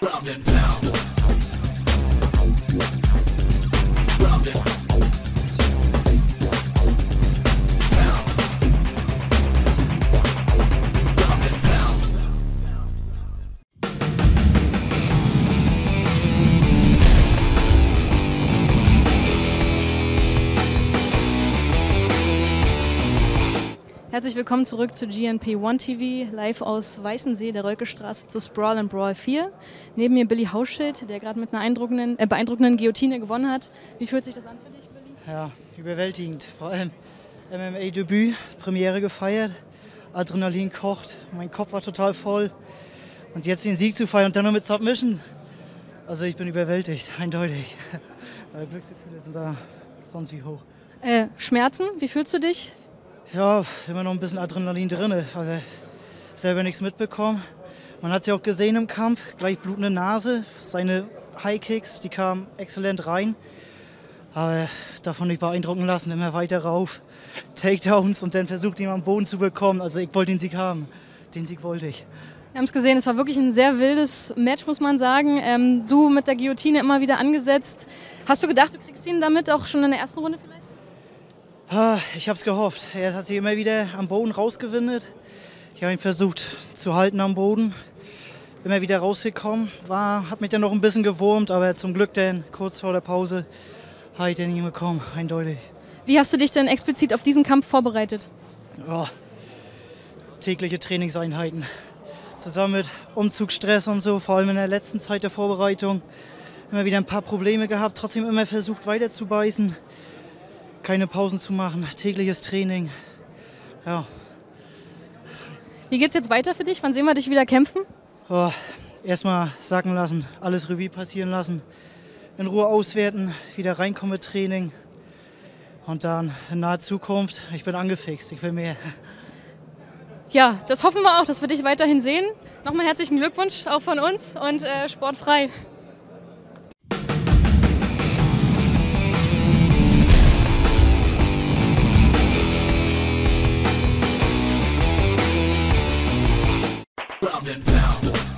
Ground and pound. Herzlich willkommen zurück zu GNP One TV, live aus Weißensee, der Rölkestraße zu Sprawl and Brawl 4. Neben mir Billy Hausschild, der gerade mit einer eindruckenden, äh, beeindruckenden Guillotine gewonnen hat. Wie fühlt sich das an für dich, Billy? Ja, überwältigend. Vor allem MMA-Debüt, Premiere gefeiert, Adrenalin kocht, mein Kopf war total voll. Und jetzt den Sieg zu feiern und dann noch mit Submission. Also ich bin überwältigt, eindeutig. Glücksgefühle sind da sonst wie hoch. Äh, Schmerzen, wie fühlst du dich? Ja, immer noch ein bisschen Adrenalin drin, weil selber nichts mitbekommen. Man hat es ja auch gesehen im Kampf, gleich blutende Nase, seine High Kicks, die kamen exzellent rein. Aber davon nicht beeindrucken lassen, immer weiter rauf, Takedowns und dann versucht ihn am Boden zu bekommen. Also ich wollte den Sieg haben, den Sieg wollte ich. Wir haben es gesehen, es war wirklich ein sehr wildes Match, muss man sagen. Ähm, du mit der Guillotine immer wieder angesetzt. Hast du gedacht, du kriegst ihn damit auch schon in der ersten Runde vielleicht? Ich habe es gehofft. Er hat sich immer wieder am Boden rausgewindet. Ich habe ihn versucht zu halten am Boden. Immer wieder rausgekommen. War, hat mich dann noch ein bisschen gewurmt, aber zum Glück dann kurz vor der Pause habe ich den nicht bekommen, eindeutig. Wie hast du dich denn explizit auf diesen Kampf vorbereitet? Ja, tägliche Trainingseinheiten. Zusammen mit Umzugsstress und so, vor allem in der letzten Zeit der Vorbereitung. Immer wieder ein paar Probleme gehabt, trotzdem immer versucht weiterzubeißen. Keine Pausen zu machen, tägliches Training. Ja, Wie geht's jetzt weiter für dich? Wann sehen wir dich wieder kämpfen? oh, erstmal sacken lassen, alles Revue passieren lassen. In Ruhe auswerten, wieder reinkommen mit Training. Und dann in naher Zukunft, ich bin angefixt, ich will mehr. Ja, das hoffen wir auch, dass wir dich weiterhin sehen. Nochmal herzlichen Glückwunsch auch von uns und äh, sportfrei. round and pound.